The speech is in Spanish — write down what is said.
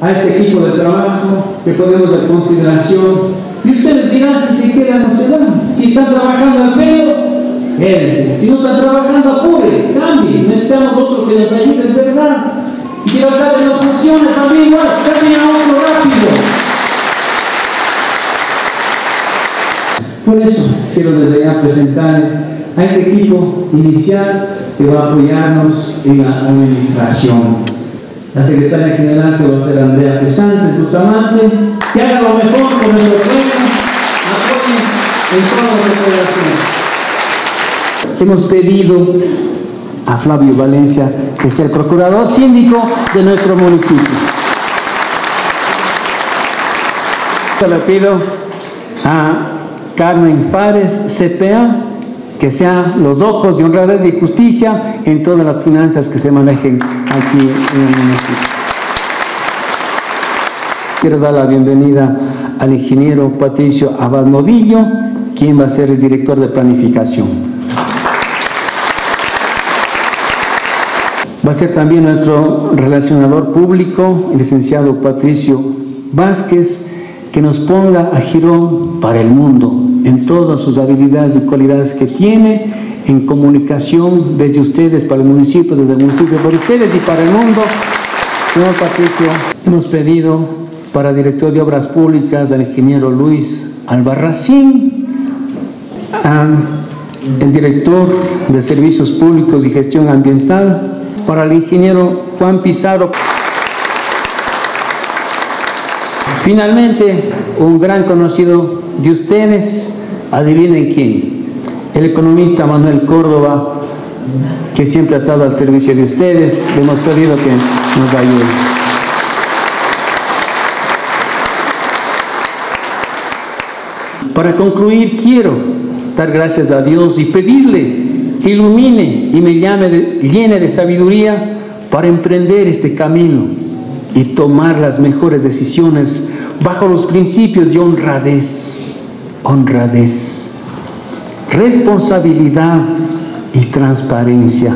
a este equipo de trabajo que ponemos a consideración. Y ustedes dirán si se quedan o se van. Si están trabajando al pelo, quédense. Si no están trabajando, apure, cambie. Necesitamos otro que nos ayude, es verdad. Y si la tarde no funciona, también igual, cambien a otro rápido. Por eso quiero desde ya presentar a este equipo inicial que va a apoyarnos en la administración la secretaria general que va a ser Andrea Pesantes Bustamante, que haga lo mejor con nuestro premio, apoyen en que pueda hacer. Hemos pedido a Flavio Valencia que sea el procurador síndico de nuestro municipio. Le pido a Carmen Fares CPA que sean los ojos de honradez y justicia en todas las finanzas que se manejen aquí en el municipio. Quiero dar la bienvenida al ingeniero Patricio Abad Novillo, quien va a ser el director de planificación. Va a ser también nuestro relacionador público, el licenciado Patricio Vázquez, que nos ponga a Girón para el mundo, en todas sus habilidades y cualidades que tiene, en comunicación desde ustedes para el municipio, desde el municipio por ustedes y para el mundo. Señor Patricio, hemos pedido para director de Obras Públicas al ingeniero Luis Albarracín, al director de Servicios Públicos y Gestión Ambiental, para el ingeniero Juan Pizarro. Finalmente, un gran conocido de ustedes, Adivinen quién. El economista Manuel Córdoba, que siempre ha estado al servicio de ustedes, le hemos pedido que nos ayude. Para concluir, quiero dar gracias a Dios y pedirle que ilumine y me llame llene de sabiduría para emprender este camino y tomar las mejores decisiones bajo los principios de honradez honradez, responsabilidad y transparencia